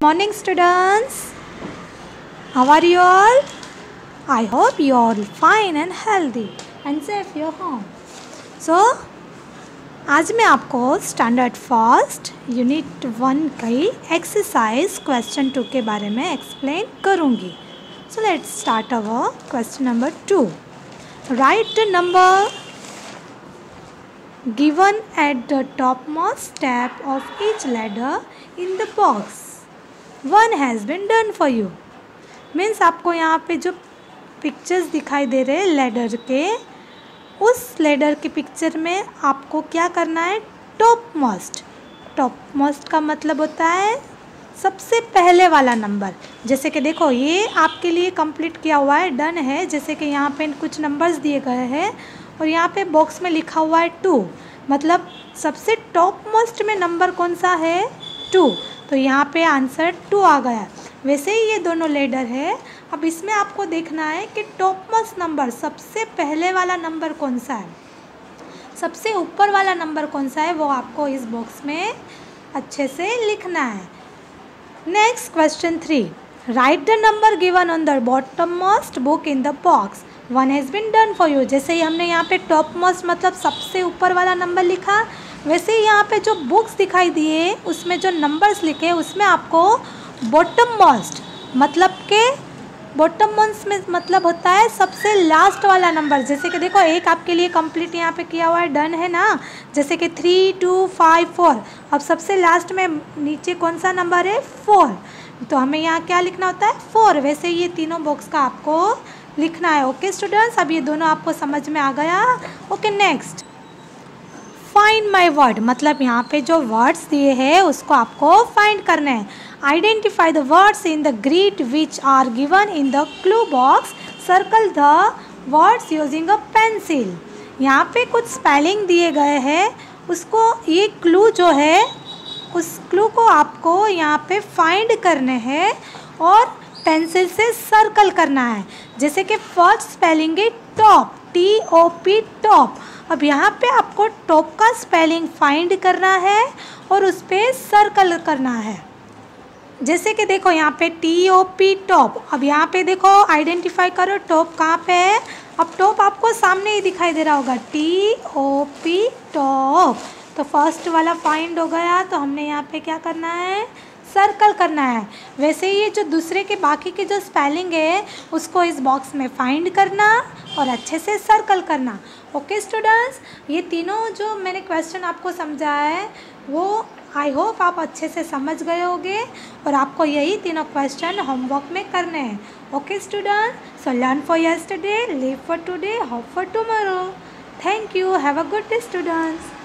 morning students how are you all i hope you are fine and healthy and safe your home so आज मैं आपको standard first unit one की exercise question two के बारे में explain करूँगी so let's start our question number two right the number given at the topmost step of each ladder in the box one has been done for you means आपको यहाँ पे जो pictures दिखाई दे रहे हैं लेडर के, उस लेडर के पिक्चर में आपको क्या करना है? टॉप मोस्ट टॉप मोस्ट का मतलब होता है सबसे पहले वाला नंबर जैसे कि देखो, ये आपके लिए कंप्लीट किया हुआ है डन है। जैसे कि यहाँ पे कुछ नंबर्स दिए गए हैं और यहाँ पे बॉक्स में लिखा हुआ है टू मतलब सबसे टॉप मोस्ट में नंबर कौन सा है? टू तो यहाँ पे आंसर टू आ गया। वैसे ही ये दोनों लेडर है। अब इसमें आपको देखना है कि टॉप मोस्ट नंबर, सबसे पहले वाला नंबर कौन सा है? सबसे ऊपर वाला नंबर कौन सा है, वो आपको इस बॉक्स में अच्छे से लिखना है। Next question three. Right the number given on the bottommost book in the box. One has been done for you. जैसे ही हमने यहाँ पे टॉप मोस्ट मतलब सबसे ऊपर वाला नंबर लिखा वैसे यहाँ पे जो बुक्स दिखाई दिए, उसमें जो नंबर्स लिखे, उसमें आपको बॉटम मोस्ट मतलब के बॉटम मोस्ट में मतलब होता है सबसे लास्ट वाला नंबर जैसे कि देखो, एक आपके लिए कंप्लीट यहाँ पे किया हुआ है डन है ना? जैसे कि थ्री टू फाइव फोर अब सबसे लास्ट में नीचे कौन सा नंबर है? फोर तो हमें यहाँ क्या लिखना होता है? फोर वैसे ये तीनों बॉक्स का आपको लिखना है। ओके स्टूडेंट्स अब ये दोनों आपको समझ में आ गया। Okay next find my word मतलब यहाँ पे जो वर्ड्स दिए हैं, उसको आपको फाइंड करना है। Identify the words in the grid which are given in the clue box circle the words using a pencil यहाँ पे कुछ स्पेलिंग दिए गए हैं। उसको ये क्लू जो है, उस क्लू को आपको यहाँ पे फाइंड करने हैं और पेंसिल से सर्कल करना है। जैसे कि फ़र्स्ट स्पेलिंग है top T O P top अब यहाँ पे आपको टॉप का स्पेलिंग फाइंड करना है और उस पर सर्कल करना है। जैसे कि देखो यहाँ पे टी ओ पी टॉप अब यहाँ पे देखो आइडेंटिफाई करो टॉप कहाँ पे है। अब टॉप आपको सामने ही दिखाई दे रहा होगा टी ओ पी टॉप तो फ़र्स्ट वाला फाइंड हो गया तो हमने यहाँ पे क्या करना है? सर्कल करना है। वैसे ये जो दूसरे के बाकी के जो स्पेलिंग है, उसको इस बॉक्स में फाइंड करना और अच्छे से सर्कल करना। ओके स्टूडेंट्स ये तीनों जो मैंने क्वेश्चन आपको समझाया है, वो आई होप आप अच्छे से समझ गए होंगे और आपको यही तीनों क्वेश्चन होमवर्क में करने हैं। Okay student so learn for yesterday live for today hope for tomorrow thank you have a good day students